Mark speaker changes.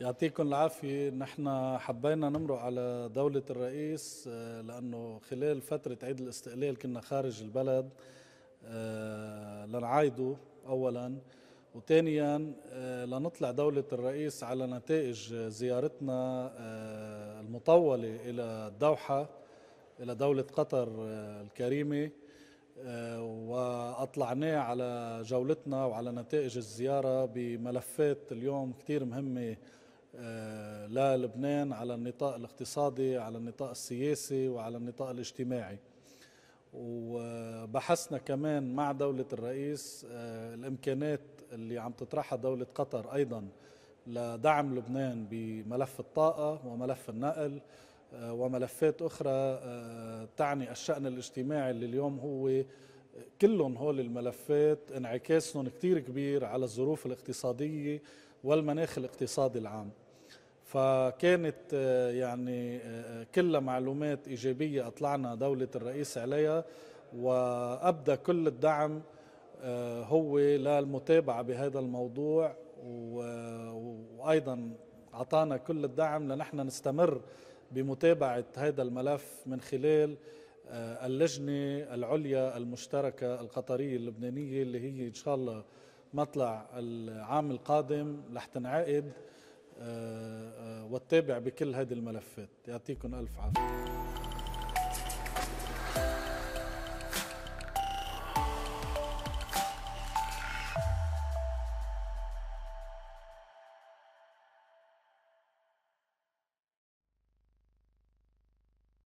Speaker 1: يعطيكم العافية. نحن حبينا نمرق على دولة الرئيس آه، لأنه خلال فترة عيد الاستقلال كنا خارج البلد آه، لنعايده أولا. وثانيا آه، لنطلع دولة الرئيس على نتائج زيارتنا المطولة إلى الدوحة إلى دولة قطر الكريمة. وأطلعناه على جولتنا وعلى نتائج الزيارة بملفات اليوم كثير مهمة للبنان على النطاق الاقتصادي على النطاق السياسي وعلى النطاق الاجتماعي. وبحثنا كمان مع دولة الرئيس آه، الإمكانات اللي عم تطرحها دولة قطر أيضا لدعم لبنان بملف الطاقة وملف النقل آه، وملفات أخرى تعني الشأن الاجتماعي اللي اليوم هو كلهم هول الملفات انعكاسهم كتير كبير على الظروف الاقتصادية والمناخ الاقتصادي العام. فكانت آه، يعني آه، كلها معلومات إيجابية أطلعنا دولة الرئيس عليها وأبدى كل الدعم آه، هو للمتابعة بهذا الموضوع وأيضا أعطانا كل الدعم لنحن نستمر بمتابعة هذا الملف من خلال اللجنة العليا المشتركة القطرية اللبنانية اللي هي إن شاء الله مطلع العام القادم رح تنعقد آه، آه، وتتابع بكل هذه الملفات. يعطيكم ألف عافية.